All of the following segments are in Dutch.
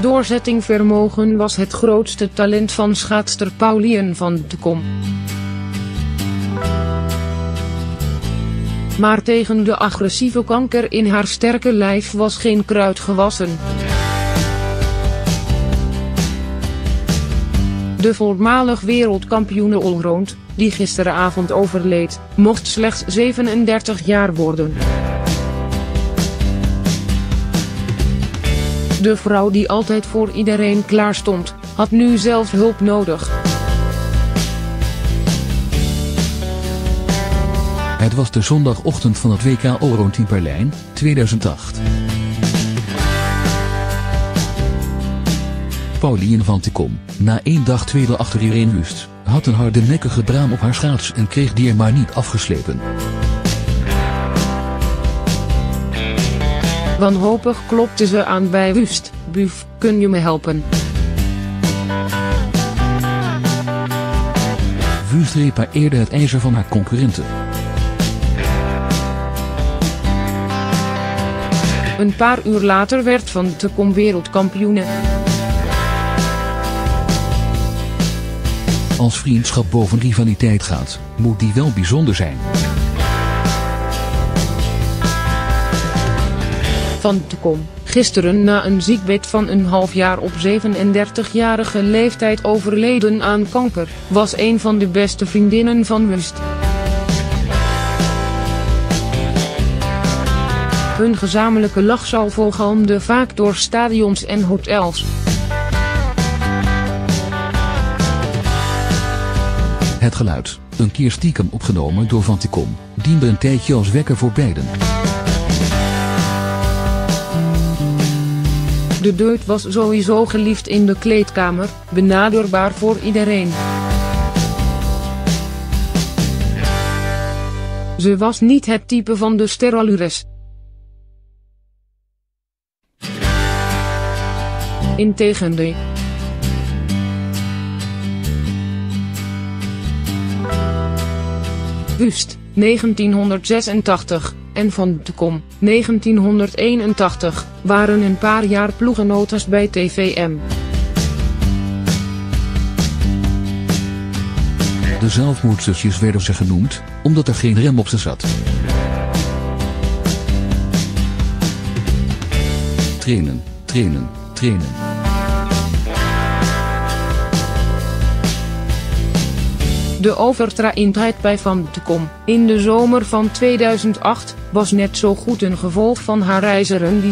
Doorzettingvermogen was het grootste talent van schaatster Paulien van de Kom. Maar tegen de agressieve kanker in haar sterke lijf was geen kruid gewassen. De voormalig wereldkampioene allround, die gisteravond overleed, mocht slechts 37 jaar worden. De vrouw die altijd voor iedereen klaar stond, had nu zelf hulp nodig. Het was de zondagochtend van het WK in Berlijn, 2008. Paulien van Kom, na één dag tweede achter Irene Wust, had een hardnekkige braam op haar schaats en kreeg die er maar niet afgeslepen. Wanhopig klopte ze aan bij Wust, Buf, kun je me helpen? Wust repareerde het ijzer van haar concurrenten. Een paar uur later werd Van de Kom wereldkampioene. Als vriendschap boven rivaliteit gaat, moet die wel bijzonder zijn. Van de Kom, gisteren na een ziekbed van een half jaar op 37-jarige leeftijd overleden aan kanker, was een van de beste vriendinnen van Wust. Hun gezamenlijke lachsal volgalmde vaak door stadions en hotels. Het geluid, een keer stiekem opgenomen door Van Kom, diende een tijdje als wekker voor beiden. De deut was sowieso geliefd in de kleedkamer, benaderbaar voor iedereen. Ze was niet het type van de sterallures. Integendeel. Wust, 1986, en Van de Kom, 1981, waren een paar jaar ploegenotas bij TVM. De zelfmoordzusjes werden ze genoemd, omdat er geen rem op ze zat. Trainen, trainen, trainen. De overtraindheid bij Van de Kom, in de zomer van 2008, was net zo goed een gevolg van haar ijzeren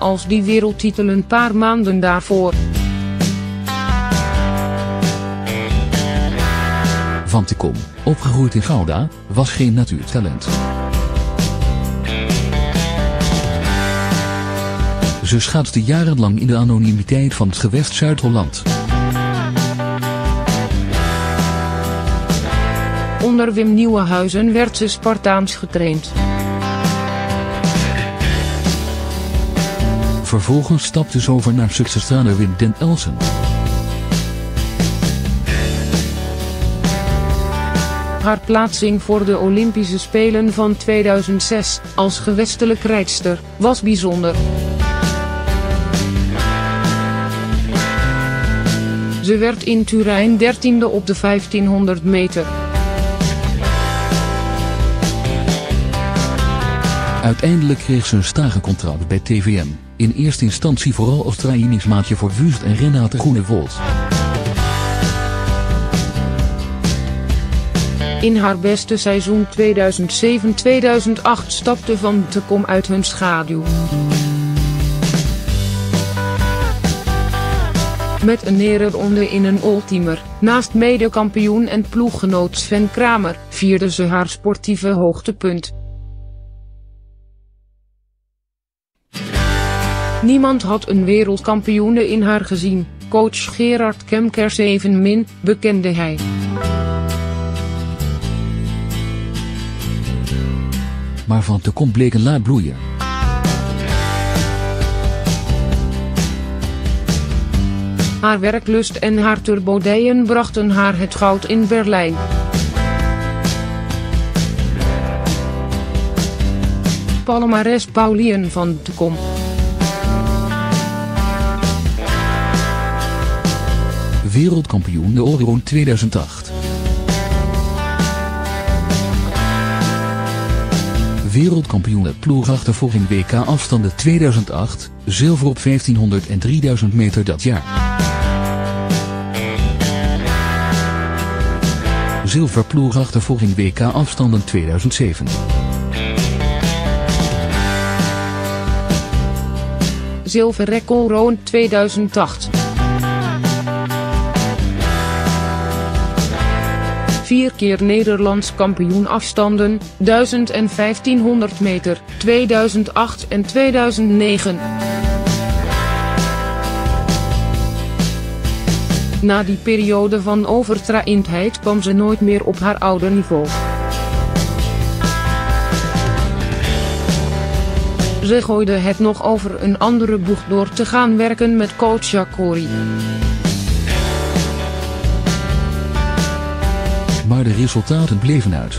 als die wereldtitel een paar maanden daarvoor. Van de Kom, opgegroeid in Gouda, was geen natuurtalent. Ze schaatste jarenlang in de anonimiteit van het gewest Zuid-Holland. Onder Wim Nieuwenhuizen werd ze Spartaans getraind. Vervolgens stapte ze over naar succestrainer Wim den Elsen. Haar plaatsing voor de Olympische Spelen van 2006, als gewestelijk rijdster, was bijzonder. Ze werd in Turijn dertiende op de 1500 meter. Uiteindelijk kreeg ze een stagecontract bij TVM, in eerste instantie vooral als trainingsmaatje voor Wust en Renate Groenewold. In haar beste seizoen 2007-2008 stapte Van de Kom uit hun schaduw. Met een nerenronde in een oldtimer, naast medekampioen en ploeggenoot Sven Kramer, vierde ze haar sportieve hoogtepunt. Niemand had een wereldkampioene in haar gezien, coach Gerard Kemkers evenmin, bekende hij. Maar Van de Kom bleek een laat bloeien. Haar werklust en haar turbodijen brachten haar het goud in Berlijn. Palmares Paulien van de Kom Wereldkampioen de Allround 2008. Wereldkampioen ploegachtervolging WK afstanden 2008, zilver op 1500 en 3000 meter dat jaar. Zilver ploegachtervolging WK afstanden 2007. Zilver Recall 2008. Vier keer Nederlands kampioen afstanden, 1000 en 1500 meter, 2008 en 2009. Na die periode van overtraindheid kwam ze nooit meer op haar oude niveau. Ze gooide het nog over een andere boeg door te gaan werken met coach Jacori. Maar de resultaten bleven uit.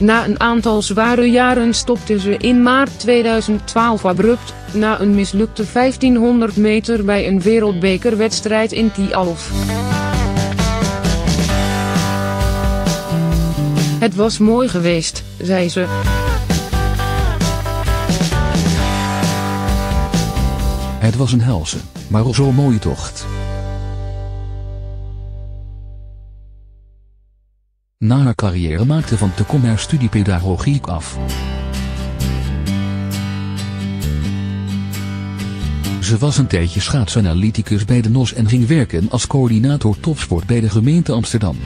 Na een aantal zware jaren stopte ze in maart 2012 abrupt, na een mislukte 1500 meter bij een wereldbekerwedstrijd in Tialf. Het was mooi geweest, zei ze. Het was een helse, maar al zo mooie tocht. Na haar carrière maakte Van de Kom haar studie pedagogiek af. Ze was een tijdje schaatsanalyticus bij de NOS en ging werken als coördinator topsport bij de gemeente Amsterdam.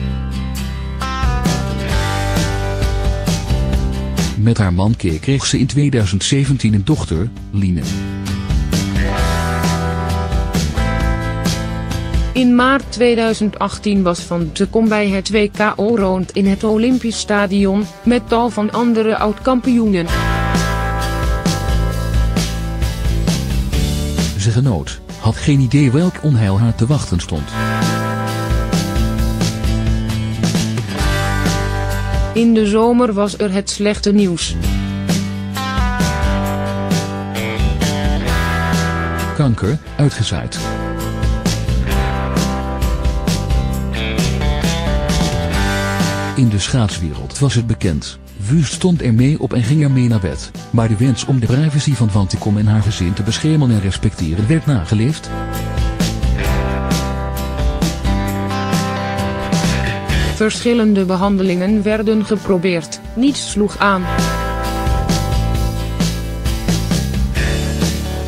Met haar man Keer kreeg ze in 2017 een dochter, Line. In maart 2018 was Van de Kom bij het WK Allround in het Olympisch Stadion, met tal van andere oud-kampioenen. Ze genoot, had geen idee welk onheil haar te wachten stond. In de zomer was er het slechte nieuws. Kanker, uitgezaaid. In de schaatswereld was het bekend. Wust stond er mee op en ging er mee naar bed. Maar de wens om de privacy van Van Tikom en haar gezin te beschermen en respecteren werd nageleefd. Verschillende behandelingen werden geprobeerd, niets sloeg aan.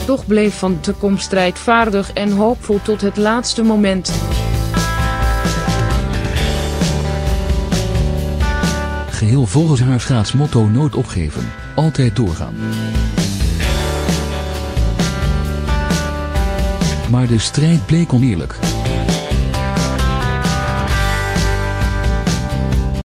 Toch bleef Van de Kom strijdvaardig en hoopvol tot het laatste moment. Geheel volgens haar schaatsmotto nooit opgeven, altijd doorgaan. Maar de strijd bleek oneerlijk.